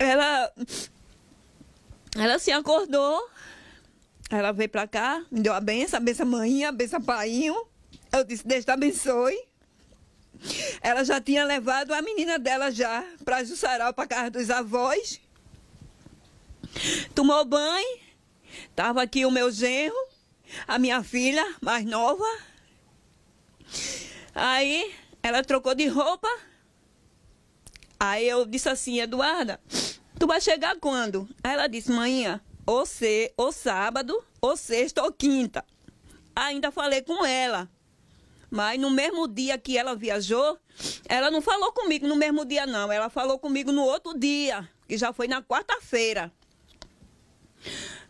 ela, ela se acordou, ela veio pra cá, me deu a benção, a benção mãe, a benção painho. Eu disse, Deus te abençoe. Ela já tinha levado a menina dela já para Jussarau, para casa dos avós. Tomou banho. Tava aqui o meu genro, a minha filha mais nova. Aí ela trocou de roupa. Aí eu disse assim, Eduarda, tu vai chegar quando? Aí ela disse, manhã, ou, se, ou sábado, ou sexta, ou quinta. Ainda falei com ela. Mas no mesmo dia que ela viajou, ela não falou comigo no mesmo dia, não. Ela falou comigo no outro dia, que já foi na quarta-feira.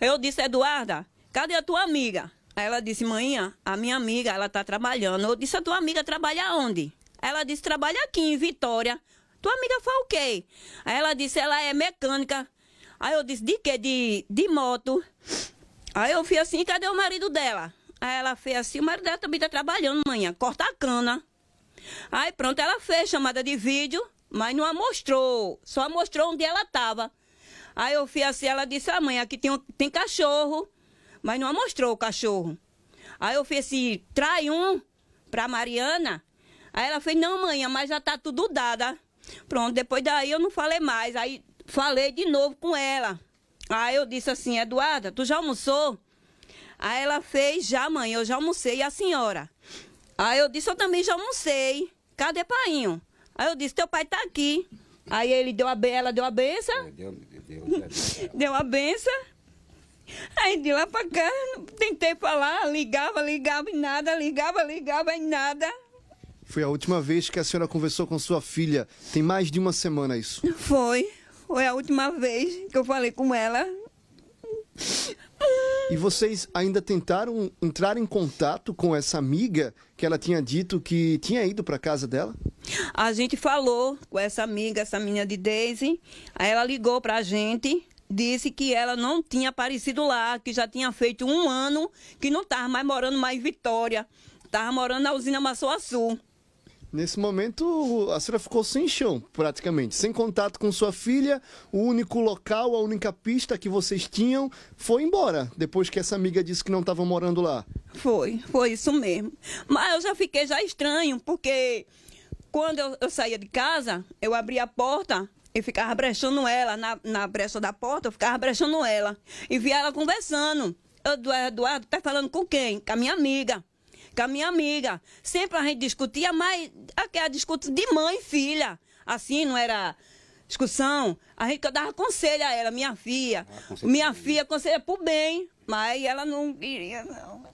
Eu disse, Eduarda, cadê a tua amiga? Aí ela disse, manhã, a minha amiga, ela tá trabalhando. Eu disse, a tua amiga trabalha onde? Ela disse, trabalha aqui em Vitória. Tua amiga faz o quê? Aí ela disse, ela é mecânica. Aí eu disse, de quê? De, de moto. Aí eu fui assim, cadê o marido dela? Aí ela fez assim, o marido dela também tá trabalhando amanhã, corta a cana. Aí pronto, ela fez chamada de vídeo, mas não a mostrou, só mostrou onde ela tava. Aí eu fui assim, ela disse, ah, aqui tem, tem cachorro, mas não a mostrou o cachorro. Aí eu fiz assim, trai um pra Mariana. Aí ela fez, não, mãe, mas já tá tudo dada. Pronto, depois daí eu não falei mais. Aí falei de novo com ela. Aí eu disse assim, Eduarda, tu já almoçou? Aí ela fez, já mãe, eu já almocei, e a senhora? Aí eu disse, eu também já almocei. Cadê painho? Aí eu disse, teu pai tá aqui. Aí ele deu a ela deu a benção. Deu, deu, deu, deu a benção. Aí de lá pra cá, tentei falar, ligava, ligava em nada, ligava, ligava em nada. Foi a última vez que a senhora conversou com sua filha. Tem mais de uma semana isso. Foi. Foi a última vez que eu falei com ela. E vocês ainda tentaram entrar em contato com essa amiga que ela tinha dito que tinha ido para casa dela? A gente falou com essa amiga, essa menina de Daisy. Aí ela ligou para a gente, disse que ela não tinha aparecido lá, que já tinha feito um ano que não estava mais morando mais em Vitória. Estava morando na usina Massoaçu. Nesse momento, a senhora ficou sem chão, praticamente, sem contato com sua filha. O único local, a única pista que vocês tinham foi embora, depois que essa amiga disse que não estava morando lá. Foi, foi isso mesmo. Mas eu já fiquei já estranho, porque quando eu, eu saía de casa, eu abria a porta e ficava brechando ela, na, na brecha da porta, eu ficava brechando ela. E via ela conversando. Eduardo, Eduardo, tá falando com quem? Com a minha amiga a minha amiga. Sempre a gente discutia, mas aquela discussão de mãe e filha. Assim, não era discussão. A gente dava conselho a ela, minha filha. Ah, minha filha conselha pro bem, mas ela não queria, não.